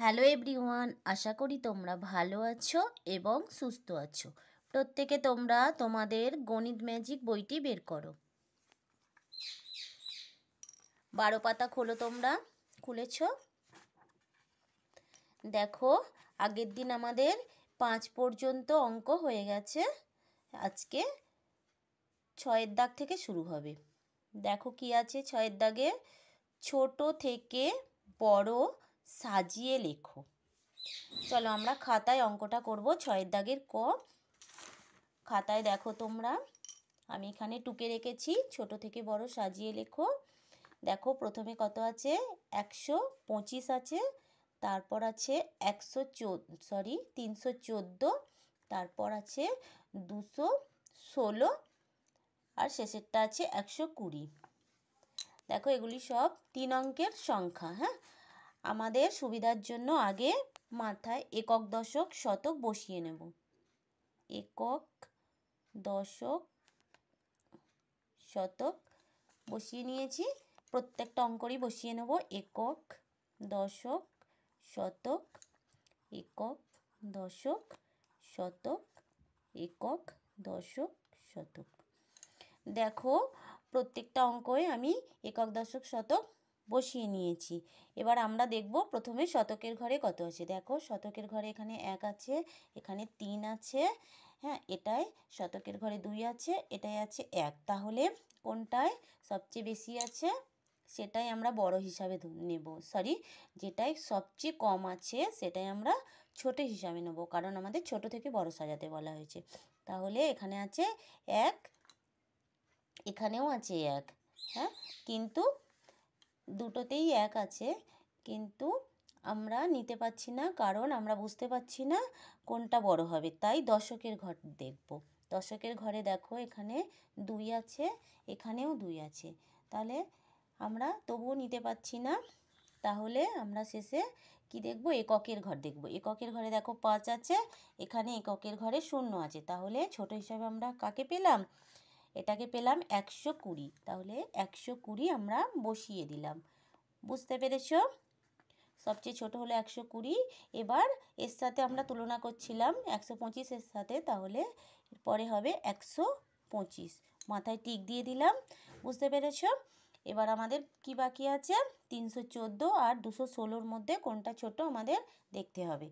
Hello everyone, আশা করি তোমরা ভালো আছো এবং সুস্থ আছো। প্রত্যেকে তোমরা তোমাদের গণিত ম্যাজিক বইটি বের করো। বারো পাতা খোলো তোমরা, খুলেছ? দেখো, আগের দিন আমাদের পাঁচ পর্যন্ত অঙ্ক হয়ে গেছে। আজকে ছয়ের দাগ থেকে শুরু হবে। দেখো কি আছে, ছয়ের দাগে ছোট থেকে বড় সাজিয়ে লেখো। চলো আমরা খাতায় অঙ্কটা করব। ছয়ের দাগের ক। খাতায় দেখো তোমরা, আমি এখানে টুকে রেখেছি। ছোট থেকে বড় সাজিয়ে লেখো। দেখো প্রথমে কত আছে? একশো পঁচিশ আছে। তারপর আছে একশো চৌদ্দ সরি তিনশো চোদ্দ। তারপর আছে দুশো ষোলো। আর শেষেরটা আছে একশো কুড়ি। দেখো এগুলি সব তিন অঙ্কের সংখ্যা হ্যাঁ? আমাদের সুবিধার জন্য আগে মাথায় একক দশক শতক বসিয়ে নেব। একক দশক শতক বসিয়ে নিয়েছি। প্রত্যেকটা অঙ্করই বসিয়ে নেব। একক দশক শতক, একক দশক শতক, একক দশক শতক। দেখো, প্রত্যেকটা অঙ্কই আমি একক দশক শতক বসিয়ে নিয়েছি। এবার আমরা দেখব প্রথমে শতকের ঘরে কত আছে। দেখো, শতকের ঘরে এখানে এক আছে, এখানে তিন আছে হ্যাঁ এটাই। শতকের ঘরে দুই আছে, এটাই আছে এক। তাহলে কোনটায় সবচেয়ে বেশি আছে? সেটাই আমরা বড় হিসাবে নেব। সরি, যেটাই সবচেয়ে কম আছে, সেটাই আমরা ছোট হিসাবে নেব, কারণ আমাদের ছোট থেকে বড় সাজাতে বলা হয়েছে। তাহলে এখানে আছে এক, এখানেও আছে এক হ্যাঁ? কিন্তু দুটোতেই এক আছে। কিন্তু আমরা নিতে পারছি না, কারণ আমরা বুঝতে পারছি না কোনটা বড় হবে। তাই দশকের ঘর দেখব। দশকের ঘরে দেখো, এখানে দুই আছে, এখানেও দুই আছে। তাহলে আমরা তবুও নিতে পারছি না। তাহলে আমরা শেষে কি দেখব? এককের ঘর দেখব। এককের ঘরে দেখো পাঁচ আছে, এখানে এককের ঘরে শূন্য আছে। তাহলে ছোট হিসাবে আমরা কাকে পেলাম? এটাকে পেলাম একশো কুড়ি। তাহলে একশো কুড়ি আমরা বসিয়ে দিলাম। বুঝতে পেরেছ? সবচেয়ে ছোট হলো একশো কুড়ি। এবার এর সাথে আমরা তুলনা করছিলাম একশো পঁচিশের সাথে, তাহলে পরে হবে একশো পঁচিশ। মাথায় টিক দিয়ে দিলাম। বুঝতে পেরেছ? এবার আমাদের কি বাকি আছে? তিনশো চোদ্দ আর দুশো ষোলোর মধ্যে কোনটা ছোট আমাদের দেখতে হবে।